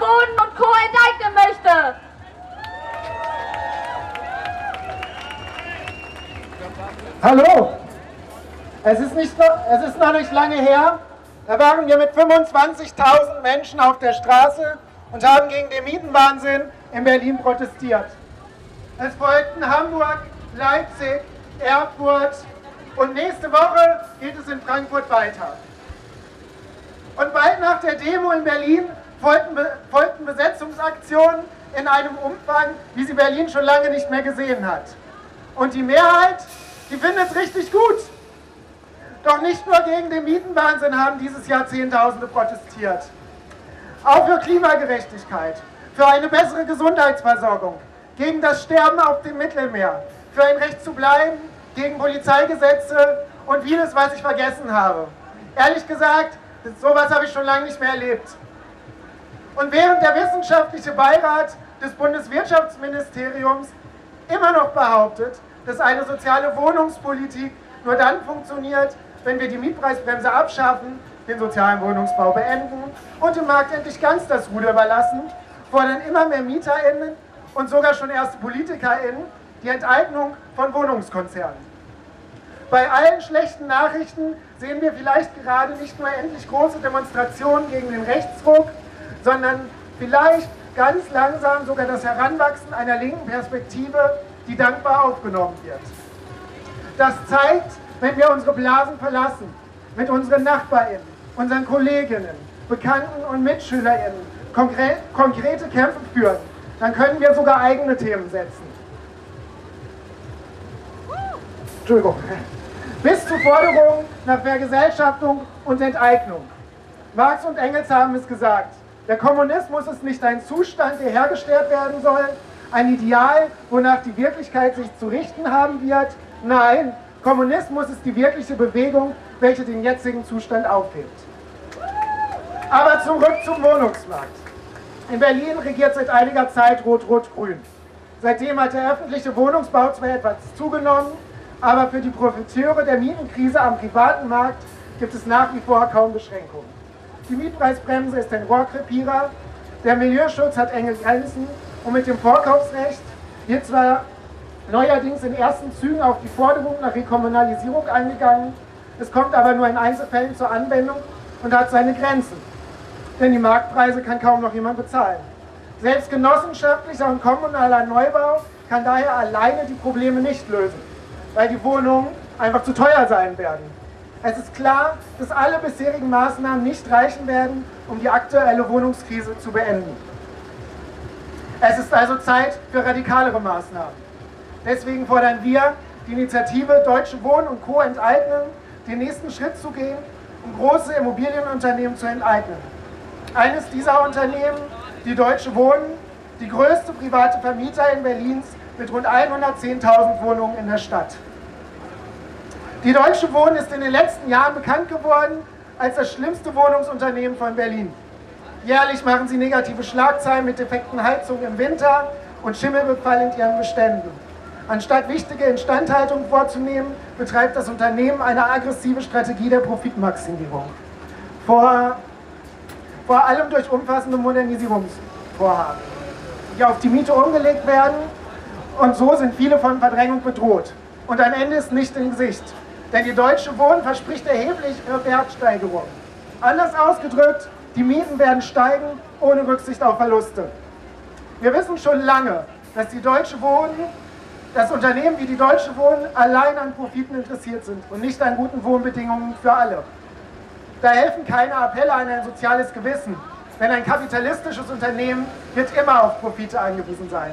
Wohnen und Co. enteignen möchte. Hallo! Es ist, nicht, es ist noch nicht lange her, da waren wir mit 25.000 Menschen auf der Straße und haben gegen den Mietenwahnsinn in Berlin protestiert. Es folgten Hamburg, Leipzig, Erfurt und nächste Woche geht es in Frankfurt weiter. Und bald nach der Demo in Berlin folgten, folgten Besetzungsaktionen in einem Umfang, wie sie Berlin schon lange nicht mehr gesehen hat. Und die Mehrheit die findet es richtig gut. Doch nicht nur gegen den Mietenwahnsinn haben dieses Jahr Zehntausende protestiert. Auch für Klimagerechtigkeit, für eine bessere Gesundheitsversorgung, gegen das Sterben auf dem Mittelmeer, für ein Recht zu bleiben, gegen Polizeigesetze und vieles, was ich vergessen habe. Ehrlich gesagt, sowas habe ich schon lange nicht mehr erlebt. Und während der wissenschaftliche Beirat des Bundeswirtschaftsministeriums immer noch behauptet, dass eine soziale Wohnungspolitik nur dann funktioniert, wenn wir die Mietpreisbremse abschaffen, den sozialen Wohnungsbau beenden und dem Markt endlich ganz das Ruder überlassen, fordern immer mehr MieterInnen und sogar schon erste PolitikerInnen die Enteignung von Wohnungskonzernen. Bei allen schlechten Nachrichten sehen wir vielleicht gerade nicht nur endlich große Demonstrationen gegen den Rechtsruck, sondern vielleicht ganz langsam sogar das Heranwachsen einer linken Perspektive die dankbar aufgenommen wird. Das zeigt, wenn wir unsere Blasen verlassen, mit unseren NachbarInnen, unseren Kolleginnen, Bekannten und MitschülerInnen konkre konkrete Kämpfe führen, dann können wir sogar eigene Themen setzen. Entschuldigung. Bis zu Forderungen nach Vergesellschaftung und Enteignung. Marx und Engels haben es gesagt. Der Kommunismus ist nicht ein Zustand, der hergestellt werden soll, ein Ideal, wonach die Wirklichkeit sich zu richten haben wird. Nein, Kommunismus ist die wirkliche Bewegung, welche den jetzigen Zustand aufhebt. Aber zurück zum Wohnungsmarkt. In Berlin regiert seit einiger Zeit Rot-Rot-Grün. Seitdem hat der öffentliche Wohnungsbau zwar etwas zugenommen, aber für die Profiteure der Mietenkrise am privaten Markt gibt es nach wie vor kaum Beschränkungen. Die Mietpreisbremse ist ein Rohrkrepierer, der Milieuschutz hat enge Grenzen und mit dem Vorkaufsrecht wird zwar neuerdings in ersten Zügen auf die Forderung nach Rekommunalisierung eingegangen, es kommt aber nur in Einzelfällen zur Anwendung und hat seine Grenzen. Denn die Marktpreise kann kaum noch jemand bezahlen. Selbst genossenschaftlicher und kommunaler Neubau kann daher alleine die Probleme nicht lösen, weil die Wohnungen einfach zu teuer sein werden. Es ist klar, dass alle bisherigen Maßnahmen nicht reichen werden, um die aktuelle Wohnungskrise zu beenden. Es ist also Zeit für radikalere Maßnahmen. Deswegen fordern wir die Initiative Deutsche Wohnen und Co. enteignen, den nächsten Schritt zu gehen, um große Immobilienunternehmen zu enteignen. Eines dieser Unternehmen, die Deutsche Wohnen, die größte private Vermieterin Berlins mit rund 110.000 Wohnungen in der Stadt. Die Deutsche Wohnen ist in den letzten Jahren bekannt geworden als das schlimmste Wohnungsunternehmen von Berlin. Jährlich machen sie negative Schlagzeilen mit defekten Heizungen im Winter und Schimmelbefall in ihren Beständen. Anstatt wichtige Instandhaltung vorzunehmen, betreibt das Unternehmen eine aggressive Strategie der Profitmaximierung. Vor, vor allem durch umfassende Modernisierungsvorhaben, die auf die Miete umgelegt werden und so sind viele von Verdrängung bedroht. Und am Ende ist nicht im Gesicht, denn die Deutsche Wohnen verspricht erhebliche Wertsteigerung. Anders ausgedrückt, die Mieten werden steigen ohne Rücksicht auf Verluste. Wir wissen schon lange, dass die Deutsche Wohnen, dass Unternehmen wie die Deutsche Wohnen allein an Profiten interessiert sind und nicht an guten Wohnbedingungen für alle. Da helfen keine Appelle an ein soziales Gewissen, denn ein kapitalistisches Unternehmen wird immer auf Profite angewiesen sein.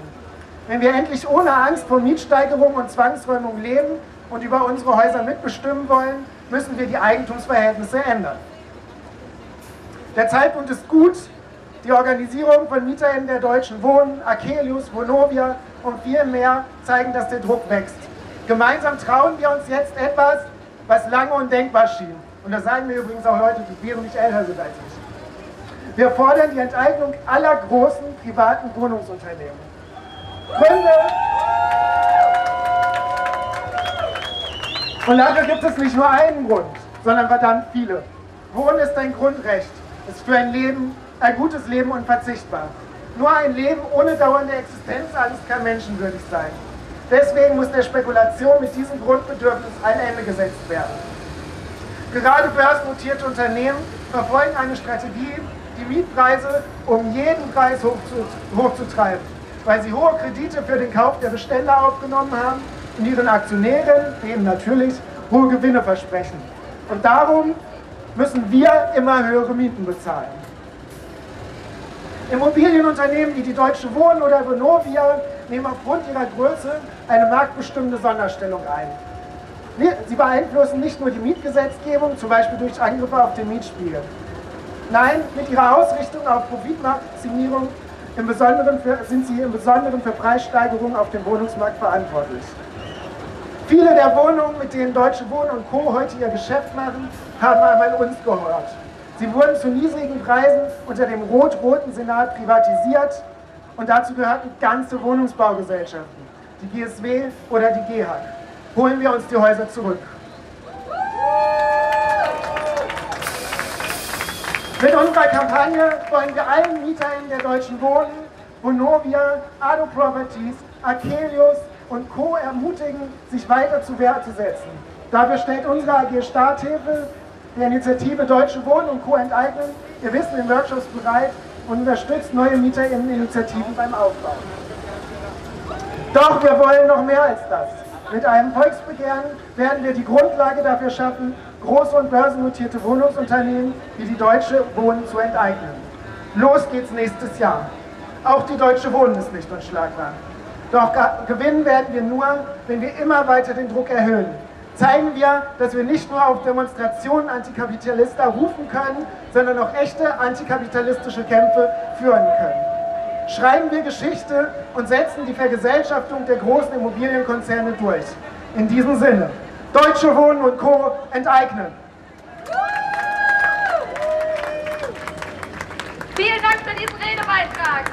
Wenn wir endlich ohne Angst vor Mietsteigerung und Zwangsräumung leben und über unsere Häuser mitbestimmen wollen, müssen wir die Eigentumsverhältnisse ändern. Der Zeitpunkt ist gut. Die Organisierung von MieterInnen der Deutschen Wohnen, Akelius, Vonovia und viel mehr zeigen, dass der Druck wächst. Gemeinsam trauen wir uns jetzt etwas, was lange undenkbar schien. Und das sagen mir übrigens auch Leute, die wesentlich älter sind als ich. Wir fordern die Enteignung aller großen privaten Wohnungsunternehmen. Gründe. Und dafür gibt es nicht nur einen Grund, sondern verdammt viele. Wohnen ist ein Grundrecht ist für ein Leben ein gutes Leben unverzichtbar. Nur ein Leben ohne dauernde Existenzangst kann menschenwürdig sein. Deswegen muss der Spekulation mit diesem Grundbedürfnis ein Ende gesetzt werden. Gerade börsennotierte Unternehmen verfolgen eine Strategie, die Mietpreise um jeden Preis hochzutreiben, weil sie hohe Kredite für den Kauf der Bestände aufgenommen haben und ihren Aktionären, denen natürlich, hohe Gewinne versprechen. Und darum müssen wir immer höhere Mieten bezahlen. Immobilienunternehmen wie die Deutsche Wohnen oder Vonovia nehmen aufgrund ihrer Größe eine marktbestimmende Sonderstellung ein. Sie beeinflussen nicht nur die Mietgesetzgebung, zum Beispiel durch Angriffe auf den Mietspiegel. Nein, mit ihrer Ausrichtung auf Profitmaximierung im Besonderen für, sind sie im Besonderen für Preissteigerungen auf dem Wohnungsmarkt verantwortlich. Viele der Wohnungen, mit denen Deutsche Wohnen und Co. heute ihr Geschäft machen, haben einmal uns gehört. Sie wurden zu niedrigen Preisen unter dem rot-roten Senat privatisiert und dazu gehörten ganze Wohnungsbaugesellschaften, die GSW oder die GEHAG. Holen wir uns die Häuser zurück. Mit unserer Kampagne wollen wir allen Mietern der Deutschen Wohnen, Vonovia, Ado Properties, Akelius und Co. ermutigen, sich weiter zu Wehr zu setzen. Dafür stellt unsere AG Starthilfe der Initiative Deutsche Wohnen und Co. enteignen ihr Wissen in Workshops bereit und unterstützt neue MieterInnen-Initiativen beim Aufbau. Doch wir wollen noch mehr als das. Mit einem Volksbegehren werden wir die Grundlage dafür schaffen, große und börsennotierte Wohnungsunternehmen wie die Deutsche Wohnen zu enteignen. Los geht's nächstes Jahr. Auch die Deutsche Wohnen ist nicht unschlagbar. Doch gewinnen werden wir nur, wenn wir immer weiter den Druck erhöhen zeigen wir, dass wir nicht nur auf Demonstrationen Antikapitalister rufen können, sondern auch echte antikapitalistische Kämpfe führen können. Schreiben wir Geschichte und setzen die Vergesellschaftung der großen Immobilienkonzerne durch. In diesem Sinne, Deutsche Wohnen und Co. enteignen. Vielen Dank für diesen Redebeitrag.